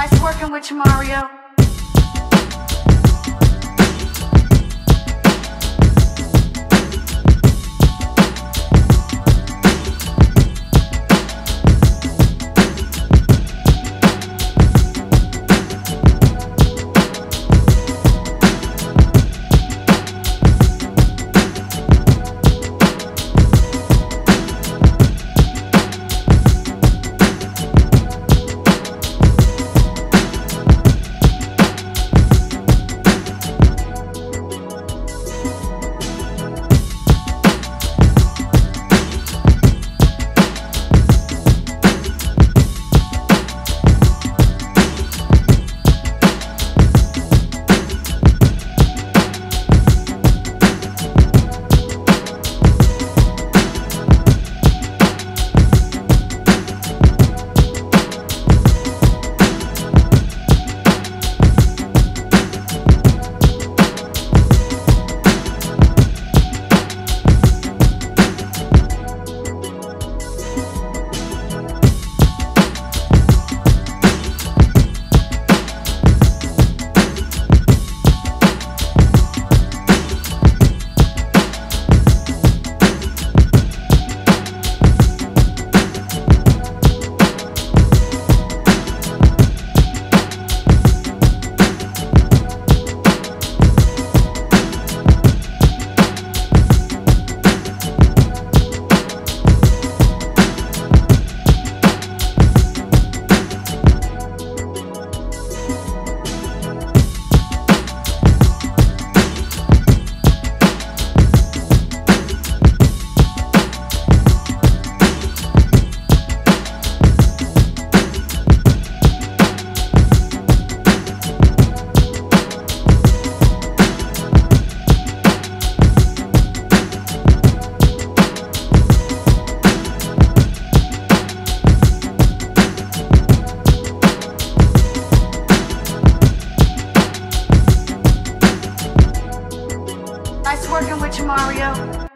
Nice working with you, Mario. Nice working with you, Mario.